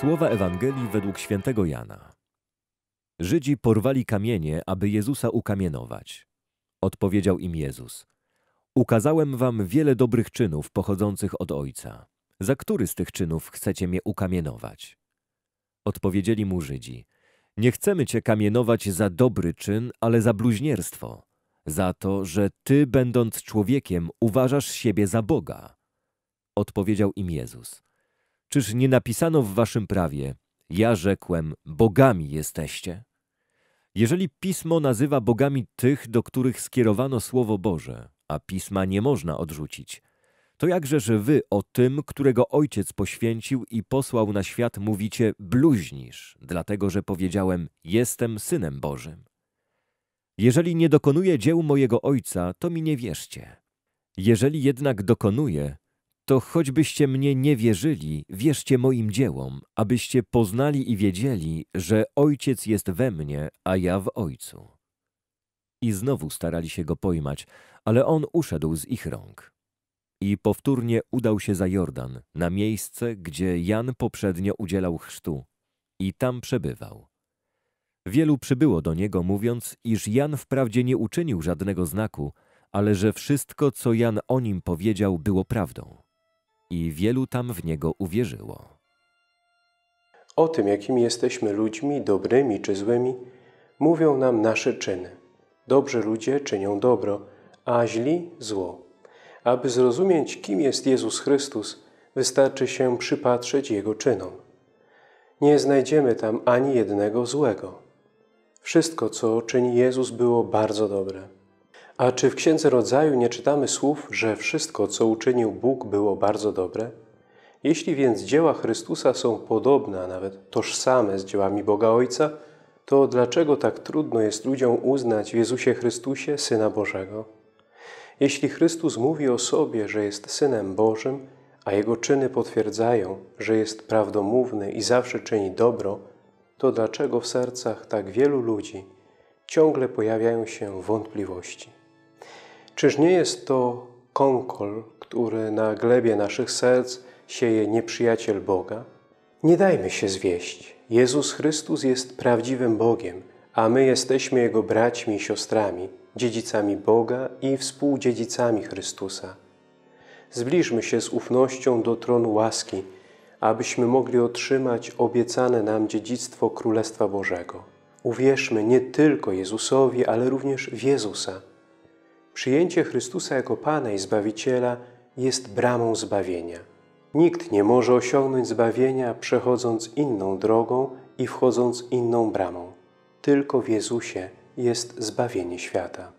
Słowa Ewangelii według świętego Jana. Żydzi porwali kamienie, aby Jezusa ukamienować. Odpowiedział im Jezus: Ukazałem wam wiele dobrych czynów pochodzących od Ojca. Za który z tych czynów chcecie mnie ukamienować? Odpowiedzieli mu Żydzi: Nie chcemy cię kamienować za dobry czyn, ale za bluźnierstwo, za to, że ty, będąc człowiekiem, uważasz siebie za Boga. Odpowiedział im Jezus: Czyż nie napisano w waszym prawie, ja rzekłem, bogami jesteście? Jeżeli pismo nazywa bogami tych, do których skierowano Słowo Boże, a pisma nie można odrzucić, to jakżeż wy o tym, którego Ojciec poświęcił i posłał na świat, mówicie bluźnisz, dlatego że powiedziałem, jestem Synem Bożym. Jeżeli nie dokonuję dzieł mojego Ojca, to mi nie wierzcie. Jeżeli jednak dokonuję, to choćbyście mnie nie wierzyli, wierzcie moim dziełom, abyście poznali i wiedzieli, że Ojciec jest we mnie, a ja w Ojcu. I znowu starali się go pojmać, ale on uszedł z ich rąk. I powtórnie udał się za Jordan, na miejsce, gdzie Jan poprzednio udzielał chrztu, i tam przebywał. Wielu przybyło do niego, mówiąc, iż Jan wprawdzie nie uczynił żadnego znaku, ale że wszystko, co Jan o nim powiedział, było prawdą i wielu tam w niego uwierzyło. O tym, jakimi jesteśmy ludźmi, dobrymi czy złymi, mówią nam nasze czyny. Dobrzy ludzie czynią dobro, a źli zło. Aby zrozumieć, kim jest Jezus Chrystus, wystarczy się przypatrzeć Jego czynom. Nie znajdziemy tam ani jednego złego. Wszystko, co czyni Jezus, było bardzo dobre. A czy w Księdze Rodzaju nie czytamy słów, że wszystko, co uczynił Bóg, było bardzo dobre? Jeśli więc dzieła Chrystusa są podobne, a nawet tożsame z dziełami Boga Ojca, to dlaczego tak trudno jest ludziom uznać w Jezusie Chrystusie Syna Bożego? Jeśli Chrystus mówi o sobie, że jest Synem Bożym, a Jego czyny potwierdzają, że jest prawdomówny i zawsze czyni dobro, to dlaczego w sercach tak wielu ludzi ciągle pojawiają się wątpliwości? Czyż nie jest to konkol, który na glebie naszych serc sieje nieprzyjaciel Boga? Nie dajmy się zwieść. Jezus Chrystus jest prawdziwym Bogiem, a my jesteśmy Jego braćmi i siostrami, dziedzicami Boga i współdziedzicami Chrystusa. Zbliżmy się z ufnością do tronu łaski, abyśmy mogli otrzymać obiecane nam dziedzictwo Królestwa Bożego. Uwierzmy nie tylko Jezusowi, ale również w Jezusa – Przyjęcie Chrystusa jako Pana i Zbawiciela jest bramą zbawienia. Nikt nie może osiągnąć zbawienia przechodząc inną drogą i wchodząc inną bramą. Tylko w Jezusie jest zbawienie świata.